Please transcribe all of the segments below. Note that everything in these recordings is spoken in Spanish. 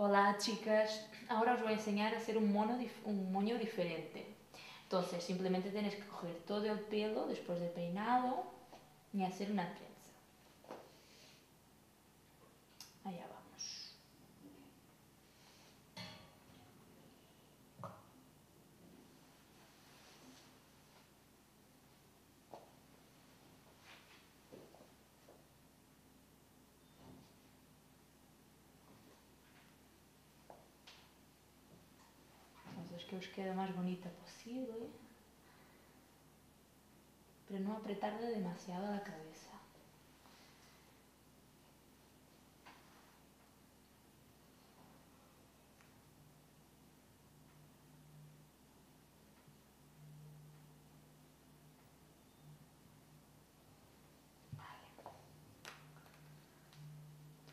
Hola chicas, ahora os voy a enseñar a hacer un, mono, un moño diferente. Entonces simplemente tenéis que coger todo el pelo después de peinado y hacer una trenza. Allá. Que os quede más bonita posible, pero no apretarle demasiado la cabeza.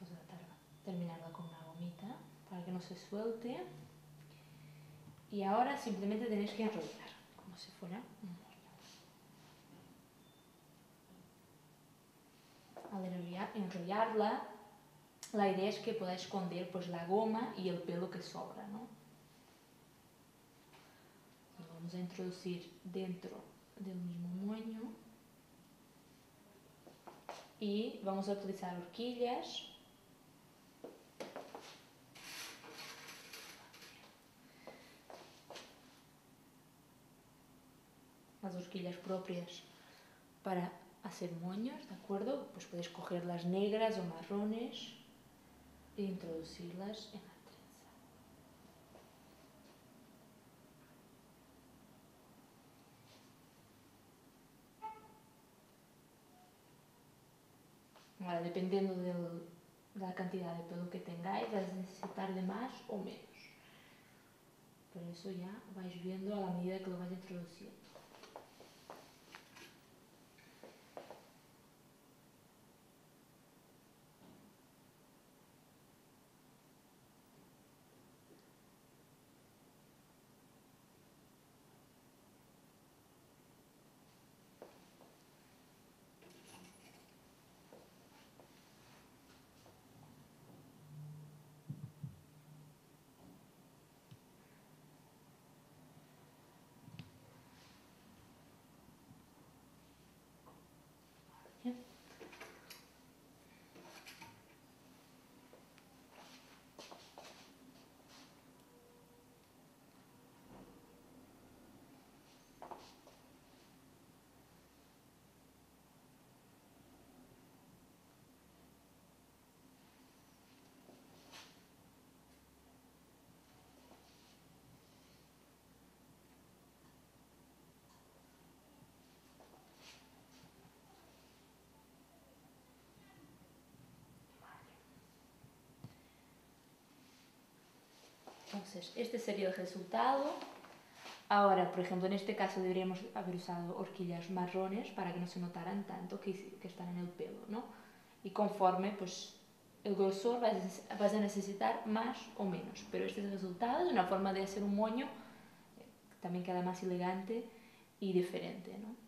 A terminarla con una gomita para que no se suelte. Y ahora simplemente tenéis que enrollar, como si fuera un moño. Al enrollarla, la idea es que podáis esconder pues, la goma y el pelo que sobra, ¿no? Vamos a introducir dentro del mismo moño y vamos a utilizar horquillas las horquillas propias para hacer moños, ¿de acuerdo? Pues podéis coger las negras o marrones e introducirlas en la trenza. Ahora, dependiendo de la cantidad de pelo que tengáis, vais a necesitar de más o menos. Por eso ya vais viendo a la medida que lo vais introduciendo. Entonces, este sería el resultado. Ahora, por ejemplo, en este caso deberíamos haber usado horquillas marrones para que no se notaran tanto que, están en el pelo, ¿no? Y conforme, pues, el grosor vas a necesitar más o menos. Pero este es el resultado, es una forma de hacer un moño que también queda más elegante y diferente, ¿no?